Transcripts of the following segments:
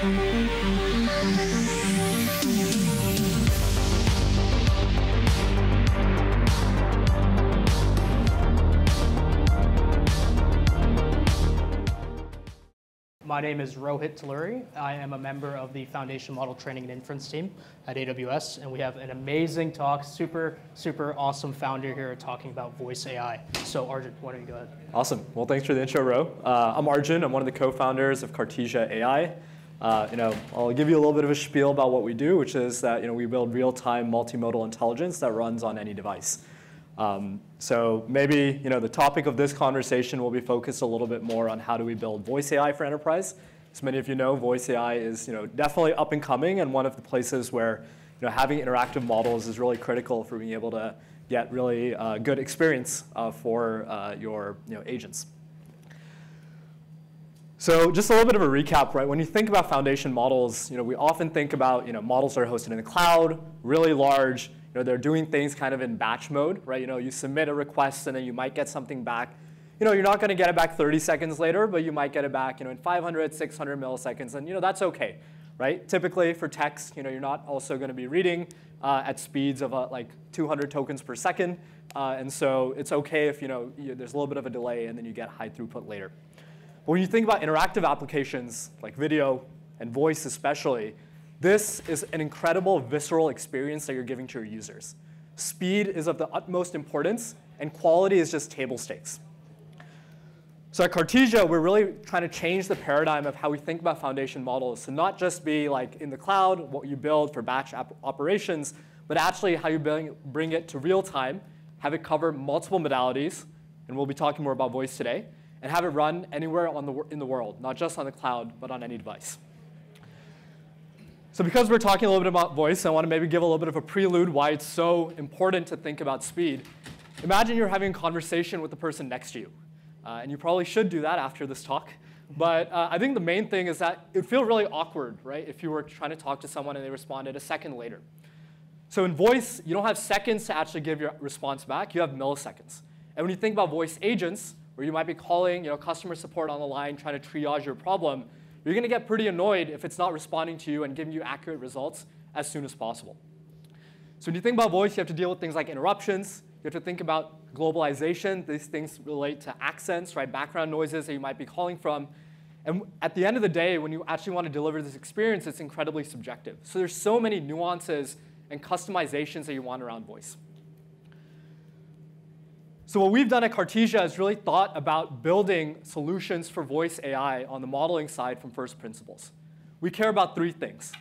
My name is Rohit Talluri. I am a member of the Foundation Model Training and Inference team at AWS, and we have an amazing talk, super, super awesome founder here talking about voice AI. So Arjun, why don't you go ahead? Awesome. Well, thanks for the intro, Ro. Uh, I'm Arjun. I'm one of the co-founders of Cartesia AI. Uh, you know, I'll give you a little bit of a spiel about what we do, which is that you know we build real-time multimodal intelligence that runs on any device. Um, so maybe you know the topic of this conversation will be focused a little bit more on how do we build voice AI for enterprise. As many of you know, voice AI is you know definitely up and coming, and one of the places where you know having interactive models is really critical for being able to get really uh, good experience uh, for uh, your you know, agents. So just a little bit of a recap, right? When you think about foundation models, you know, we often think about you know, models that are hosted in the cloud, really large. You know, they're doing things kind of in batch mode, right? You know, you submit a request and then you might get something back. You know, you're not going to get it back 30 seconds later, but you might get it back you know, in 500, 600 milliseconds, and you know, that's okay, right? Typically for text, you know, you're not also going to be reading uh, at speeds of uh, like 200 tokens per second, uh, and so it's okay if you know, you, there's a little bit of a delay and then you get high throughput later. But when you think about interactive applications like video and voice especially, this is an incredible visceral experience that you're giving to your users. Speed is of the utmost importance, and quality is just table stakes. So at Cartesia, we're really trying to change the paradigm of how we think about foundation models to not just be like in the cloud, what you build for batch operations, but actually how you bring, bring it to real time, have it cover multiple modalities, and we'll be talking more about voice today, and have it run anywhere the, in the world, not just on the cloud, but on any device. So because we're talking a little bit about voice, I want to maybe give a little bit of a prelude why it's so important to think about speed. Imagine you're having a conversation with the person next to you. Uh, and you probably should do that after this talk. But uh, I think the main thing is that it would feel really awkward, right, if you were trying to talk to someone and they responded a second later. So in voice, you don't have seconds to actually give your response back. You have milliseconds. And when you think about voice agents, where you might be calling you know, customer support on the line trying to triage your problem, you're going to get pretty annoyed if it's not responding to you and giving you accurate results as soon as possible. So when you think about voice, you have to deal with things like interruptions. You have to think about globalization. These things relate to accents, right? Background noises that you might be calling from. And at the end of the day, when you actually want to deliver this experience, it's incredibly subjective. So there's so many nuances and customizations that you want around voice. So what we've done at Cartesia is really thought about building solutions for voice AI on the modeling side from first principles. We care about three things.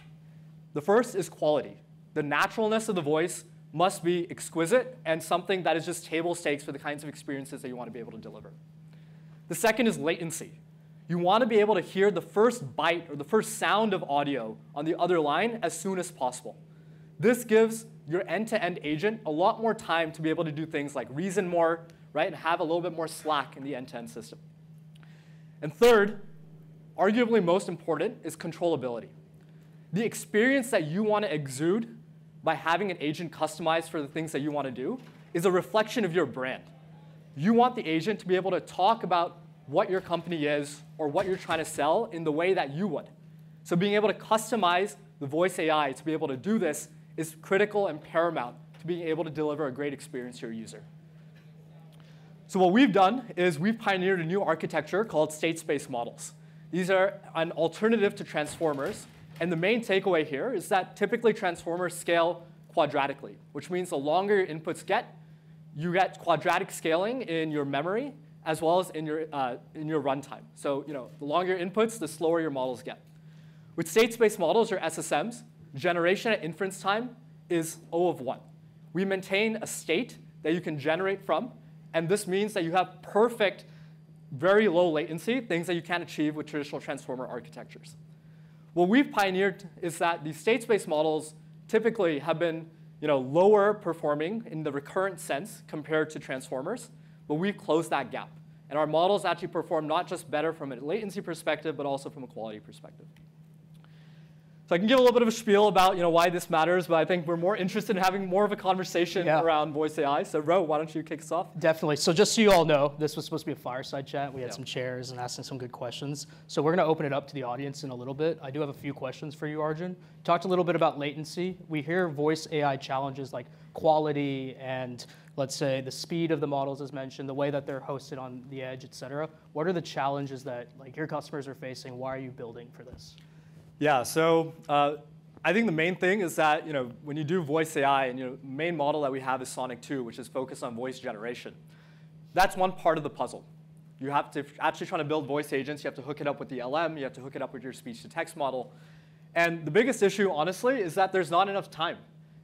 The first is quality. The naturalness of the voice must be exquisite and something that is just table stakes for the kinds of experiences that you want to be able to deliver. The second is latency. You want to be able to hear the first byte or the first sound of audio on the other line as soon as possible. This gives your end-to-end agent a lot more time to be able to do things like reason more, right, and have a little bit more slack in the end-to-end system. And third, arguably most important, is controllability. The experience that you want to exude by having an agent customized for the things that you want to do is a reflection of your brand. You want the agent to be able to talk about what your company is or what you're trying to sell in the way that you would. So being able to customize the voice AI to be able to do this is critical and paramount to being able to deliver a great experience to your user. So what we've done is we've pioneered a new architecture called state space models. These are an alternative to transformers. And the main takeaway here is that typically transformers scale quadratically, which means the longer your inputs get, you get quadratic scaling in your memory as well as in your, uh, in your runtime. So you know, the longer your inputs, the slower your models get. With state space models, or SSMs, generation at inference time is O of 1. We maintain a state that you can generate from, and this means that you have perfect, very low latency, things that you can't achieve with traditional transformer architectures. What we've pioneered is that these state space models typically have been you know, lower performing in the recurrent sense compared to transformers, but we've closed that gap. And our models actually perform not just better from a latency perspective, but also from a quality perspective. So I can give a little bit of a spiel about you know why this matters, but I think we're more interested in having more of a conversation Yeah. around voice AI. So Ro, why don't you kick us off? Definitely. So just so you all know, this was supposed to be a fireside chat. We had Yeah. some chairs and asking some good questions. So we're going to open it up to the audience in a little bit. I do have a few questions for you, Arjun. Talked a little bit about latency. We hear voice AI challenges like quality and let's say the speed of the models as mentioned, the way that they're hosted on the edge, et cetera. What are the challenges that like your customers are facing? Why are you building for this? Yeah, so uh, I think the main thing is that you know when you do voice AI, and you know main model that we have is Sonic 2, which is focused on voice generation. That's one part of the puzzle. You have to actually trying to build voice agents. You have to hook it up with the LM. You have to hook it up with your speech-to-text model. And the biggest issue, honestly, is that there's not enough time.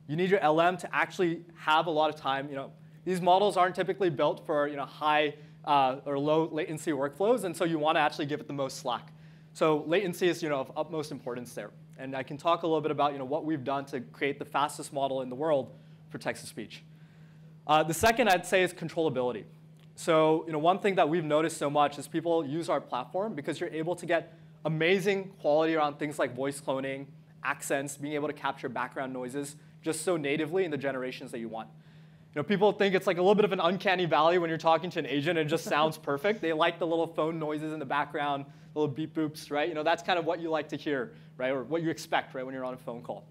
You need your LM to actually have a lot of time. You know, these models aren't typically built for you know high uh, or low latency workflows, and so you want to actually give it the most slack. So latency is you know, of utmost importance there. And I can talk a little bit about you know, what we've done to create the fastest model in the world for text-to-speech. Uh, the second I'd say is controllability. So you know, one thing that we've noticed so much is people use our platform because you're able to get amazing quality around things like voice cloning, accents, being able to capture background noises just so natively in the generations that you want. You know, people think it's like a little bit of an uncanny valley when you're talking to an agent and it just sounds perfect. They like the little phone noises in the background, little beep boops, right? You know, that's kind of what you like to hear, right? Or what you expect, right, when you're on a phone call.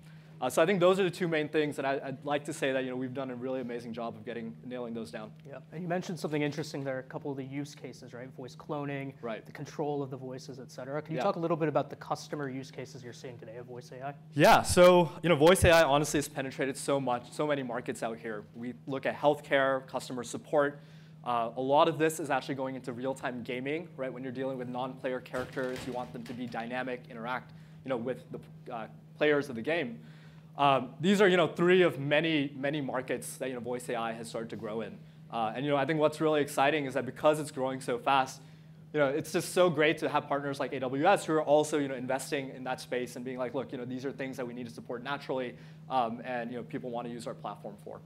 Uh, so I think those are the two main things, and I, would like to say that you know we've done a really amazing job of getting nailing those down. Yeah, and you mentioned something interesting there, a couple of the use cases, right? Voice cloning, Right. the control of the voices, et cetera. Can you Yeah. talk a little bit about the customer use cases you're seeing today of voice AI? Yeah, so you know, voice AI honestly has penetrated so much, so many markets out here. We look at healthcare, customer support. Uh, a lot of this is actually going into real-time gaming, right? When you're dealing with non-player characters, you want them to be dynamic, interact, you know, with the uh, players of the game. Um, these are, you know, three of many, many markets that you know voice AI has started to grow in. Uh, and you know, I think what's really exciting is that because it's growing so fast, you know, it's just so great to have partners like AWS who are also, you know, investing in that space and being like, look, you know, these are things that we need to support naturally, um, and you know, people want to use our platform for.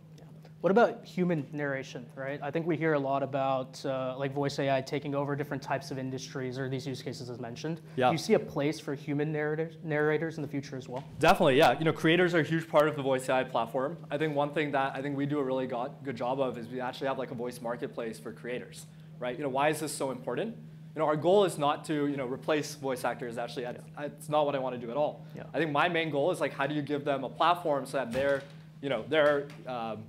What about human narration, right? I think we hear a lot about uh, like voice AI taking over different types of industries or these use cases as mentioned. Yeah. Do you see a place for human narrators, narrators in the future as well? Definitely, yeah. You know, creators are a huge part of the voice AI platform. I think one thing that I think we do a really got, good job of is we actually have like a voice marketplace for creators, right? You know, why is this so important? You know, our goal is not to you know replace voice actors. Actually, that's, that's not what I want to do at all. Yeah. I think my main goal is like how do you give them a platform so that they're you know their um,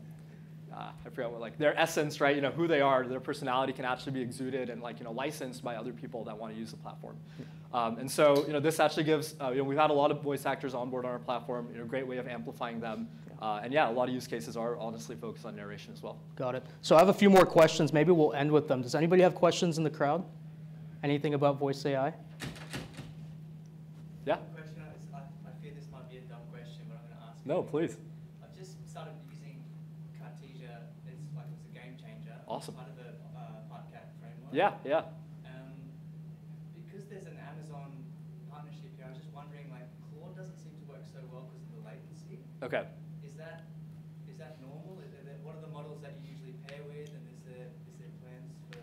uh, I forget what like their essence, right? You know who they are, their personality can actually be exuded and like you know licensed by other people that want to use the platform. Um, and so you know this actually gives uh, you know we've had a lot of voice actors on board on our platform. You know, great way of amplifying them. Uh, and yeah, a lot of use cases are honestly focused on narration as well. Got it. So I have a few more questions. Maybe we'll end with them. Does anybody have questions in the crowd? Anything about voice AI? Yeah. question I, I fear this might be a dumb question, but I'm going to ask. No, please. I've just started using Cartesia. It's like it's a game changer. Awesome. Part of the uh, Pipecat framework. Yeah, yeah. Um, because there's an Amazon partnership here, I was just wondering, like, Claude doesn't seem to work so well because of the latency. Okay. Is that is that normal? Is there, what are the models that you usually pair with, and is there is there plans for?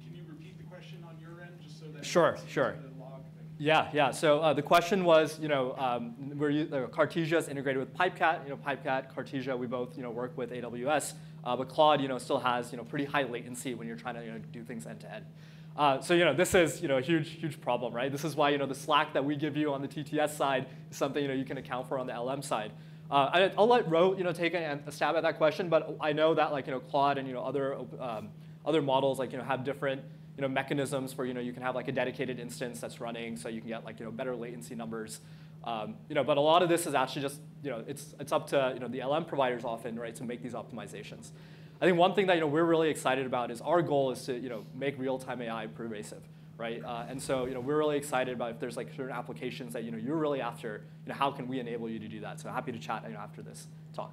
Can you repeat the question on your end, just so that? Sure, sure. easy to log? Thank you. Yeah, yeah. So uh, the question was, you know, um, we're uh, Cartesia is integrated with Pipecat. You know, Pipecat, Cartesia, we both, you know, work with AWS. Uh, but Claude, you know, still has, you know, pretty high latency when you're trying to, you know, do things end to end. Uh, so you know, this is, you know, a huge, huge problem, right? This is why, you know, the slack that we give you on the TTS side is something, you know, you can account for on the LM side. Uh, I, I'll let Ro, you know, take a, a stab at that question, but I know that, like, you know, Claude and, you know, other, um, other models, like, you know, have different, you know, mechanisms for, you know, you can have like a dedicated instance that's running so you can get like, you know, better latency numbers. Um, you know, but a lot of this is actually just, you know, it's, it's up to, you know, the LM providers often, right, to make these optimizations. I think one thing that, you know, we're really excited about is our goal is to, you know, make real-time AI pervasive, right? Uh, and so, you know, we're really excited about if there's like certain applications that, you know, you're really after, you know, how can we enable you to do that? So happy to chat, you know, after this talk.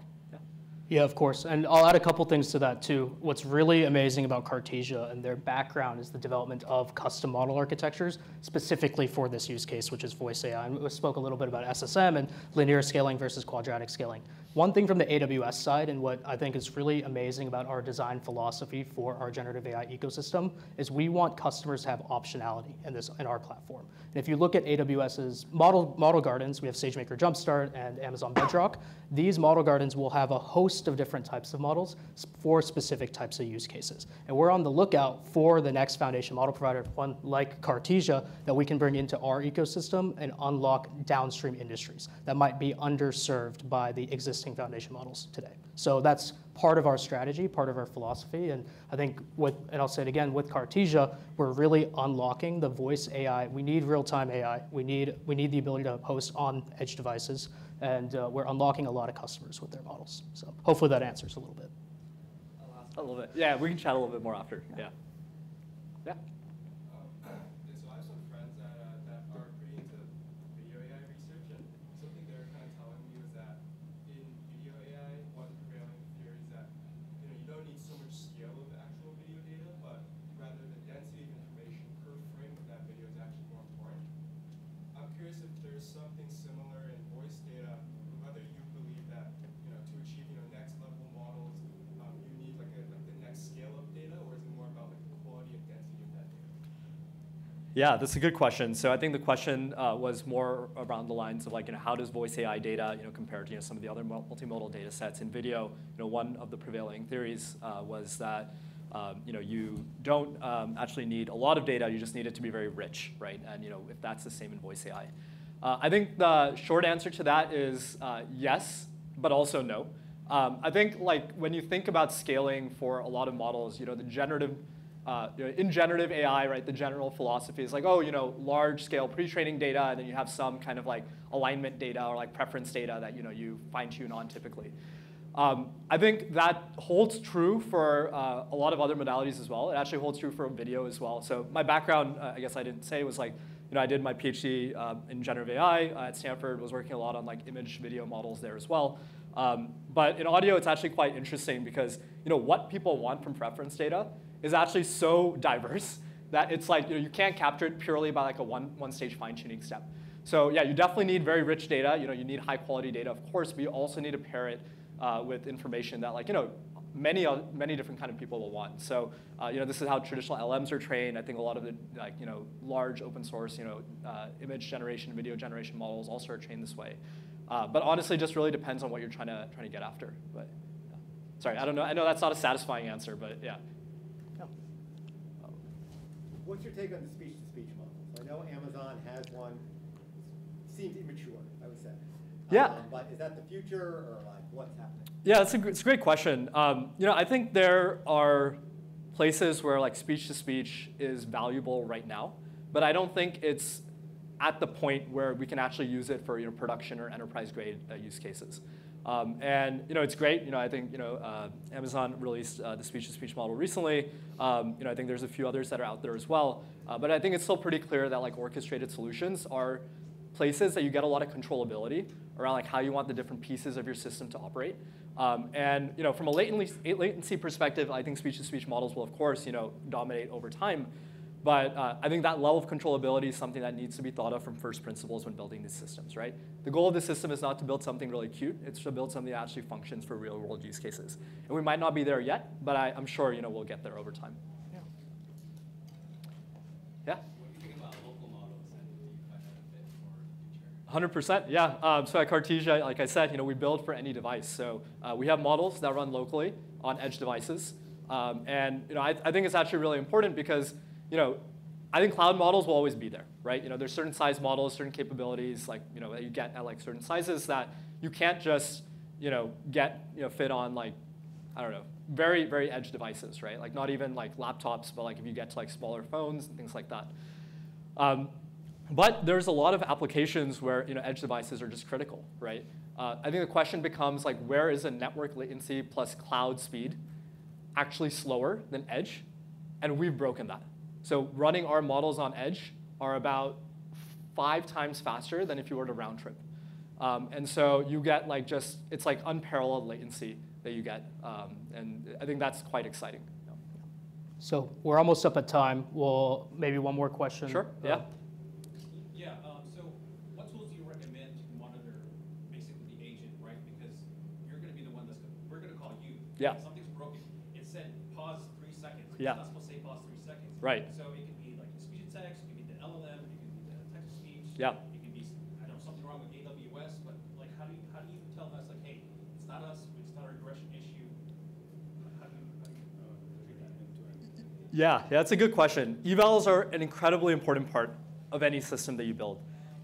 Yeah. Of course. And I'll add a couple things to that too. What's really amazing about Cartesia and their background is the development of custom model architectures specifically for this use case, which is voice AI. And we spoke a little bit about SSM and linear scaling versus quadratic scaling. One thing from the AWS side, and what I think is really amazing about our design philosophy for our generative AI ecosystem, is we want customers to have optionality in this in our platform. And if you look at AWS's model model gardens, we have SageMaker Jumpstart and Amazon Bedrock. These model gardens will have a host of different types of models for specific types of use cases. And we're on the lookout for the next foundation model provider, one like Cartesia, that we can bring into our ecosystem and unlock downstream industries that might be underserved by the existing existing foundation models today. So that's part of our strategy, part of our philosophy. And I think with, and I'll say it again, with Cartesia, we're really unlocking the voice AI. We need real-time AI. We need, we need the ability to host on edge devices. And uh, we're unlocking a lot of customers with their models. So hopefully that answers a little bit. A little bit. Yeah, we can chat a little bit more after. Yeah. Yeah. Yeah, that's a good question. So I think the question uh, was more around the lines of like, you know, how does voice AI data, you know, compare to you know, some of the other multimodal data sets in video? You know, one of the prevailing theories uh, was that um, you know, you don't um, actually need a lot of data, you just need it to be very rich, right? And you know, if that's the same in voice AI. Uh, I think the short answer to that is uh, yes, but also no. Um, I think like when you think about scaling for a lot of models, you know, the generative uh, in generative AI, right, the general philosophy is like, oh, you know, large scale pre-training data, and then you have some kind of like alignment data or like preference data that you know you fine tune on typically. Um, I think that holds true for uh, a lot of other modalities as well. It actually holds true for video as well. So my background, uh, I guess I didn't say, was like, you know, I did my PhD um, in generative AI at Stanford, was working a lot on like image video models there as well. Um, but in audio, it's actually quite interesting because, you know, what people want from preference data is actually so diverse that it's like you, know, you can't capture it purely by like a one, one stage fine tuning step. So yeah, you definitely need very rich data. You know, you need high quality data, of course, but you also need to pair it uh, with information that like, you know, many, many different kind of people will want. So, uh, you know, this is how traditional LMs are trained. I think a lot of the, like, you know, large open source, you know, uh, image generation, video generation models also are trained this way. Uh, but honestly, just really depends on what you're trying to, trying to get after. But yeah. sorry, I don't know. I know that's not a satisfying answer, but yeah. What's your take on the speech-to-speech models? I know Amazon has one. It seems immature, I would say. Yeah. Um, but is that the future, or like what's happening? Yeah, it's a, it's a great question. Um, you know, I think there are places where like speech-to-speech is valuable right now, but I don't think it's at the point where we can actually use it for you know, production or enterprise-grade uh, use cases. Um, and you know, it's great. You know, I think you know, uh, Amazon released uh, the speech-to-speech model recently. Um, you know, I think there's a few others that are out there as well. Uh, but I think it's still pretty clear that like orchestrated solutions are places that you get a lot of controllability around like how you want the different pieces of your system to operate. Um, and you know, from a latency, latency perspective, I think speech-to-speech models will of course you know dominate over time. But uh, I think that level of controllability is something that needs to be thought of from first principles when building these systems, right? The goal of the system is not to build something really cute. It's to build something that actually functions for real world use cases. And we might not be there yet, but I, am sure you know, we'll get there over time. Yeah. Yeah? 100%, yeah. Um, so at Cartesia, like I said, you know, we build for any device. So uh, we have models that run locally on edge devices. Um, and you know, I, I think it's actually really important because you know, I think cloud models will always be there, right? You know, there's certain size models, certain capabilities, like you know, that you get at like certain sizes that you can't just you know get you know fit on like I don't know very very edge devices, right? Like not even like laptops, but like if you get to like smaller phones and things like that. Um, but there's a lot of applications where you know edge devices are just critical, right? Uh, I think the question becomes like where is a network latency plus cloud speed actually slower than edge? And we've broken that. So running our models on edge are about five times faster than if you were to round trip. Um, and so you get like just, it's like unparalleled latency that you get. Um, and I think that's quite exciting. So we're almost up at time. Well, maybe one more question. Sure, yeah. Uh, yeah, um, so what tools do you recommend to monitor basically the agent, right? Because Yeah. Something's broken. It said pause three seconds. Yeah. It's not supposed to say pause three seconds. Right. So it can be like the speech to text, it can be the LLM, it can be the text to speech. Yeah. It can be, I don't know, something wrong with AWS, but like, how do you, how do you tell us like, hey, it's not us, it's not a regression issue? How do you, how do you uh, treat that end to end? Yeah, yeah, that's a good question. Evals are an incredibly important part of any system that you build.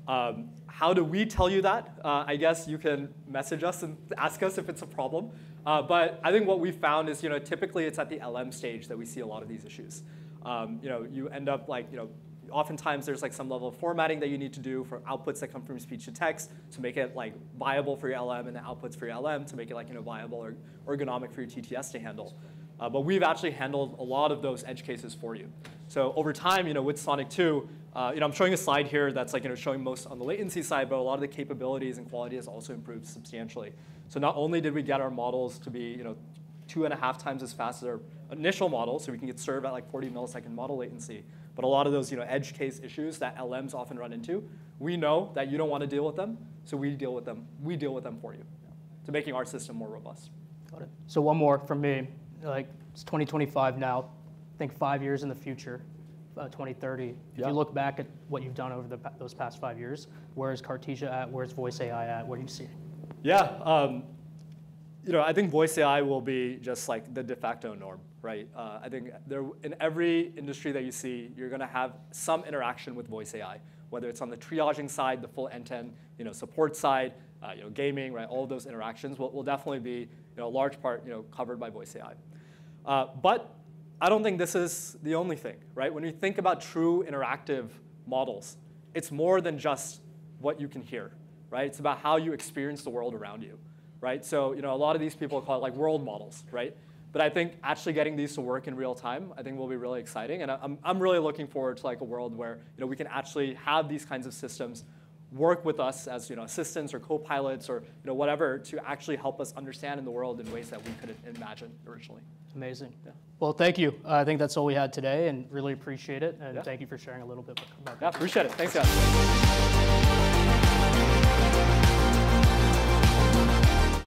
Um, how do we tell you that? Uh, I guess you can message us and ask us if it's a problem. Uh, but I think what we found is, you know, typically it's at the LM stage that we see a lot of these issues. Um, you know, you end up like, you know, oftentimes there's like some level of formatting that you need to do for outputs that come from speech to text to make it like viable for your LM and the outputs for your LM to make it like, you know, viable or ergonomic for your TTS to handle. Uh, but we've actually handled a lot of those edge cases for you. So over time, you know, with Sonic 2, uh, you know, I'm showing a slide here that's like, you know, showing most on the latency side, but a lot of the capabilities and quality has also improved substantially. So not only did we get our models to be, you know, two and a half times as fast as our initial model, so we can get served at like 40 millisecond model latency, but a lot of those, you know, edge case issues that LMs often run into, we know that you don't want to deal with them, so we deal with them. We deal with them for you, to making our system more robust. Got it. So one more from me. Like it's 2025 now. Think five years in the future, uh, 2030. If Yeah. you look back at what you've done over the, those past five years, where is Cartesia at? Where's Voice AI at? Where do you see? Yeah, um, you know, I think voice AI will be just like the de facto norm, right? Uh, I think there, in every industry that you see, you're going to have some interaction with voice AI, whether it's on the triaging side, the full end-to-end, you know, support side, uh, you know, gaming, right? All of those interactions will, will definitely be, you know, a large part, you know, covered by voice AI. Uh, but I don't think this is the only thing, right? When you think about true interactive models, it's more than just what you can hear, right? It's about how you experience the world around you, right? So, you know, a lot of these people call it like world models, right? But I think actually getting these to work in real time, I think will be really exciting. And I'm, I'm really looking forward to like a world where, you know, we can actually have these kinds of systems work with us as, you know, assistants or co-pilots or, you know, whatever to actually help us understand in the world in ways that we couldn't imagine originally. Amazing. Yeah. Well, thank you. Uh, I think that's all we had today, and really appreciate it. And Yeah. thank you for sharing a little bit about. Yeah, appreciate it. Thanks, guys.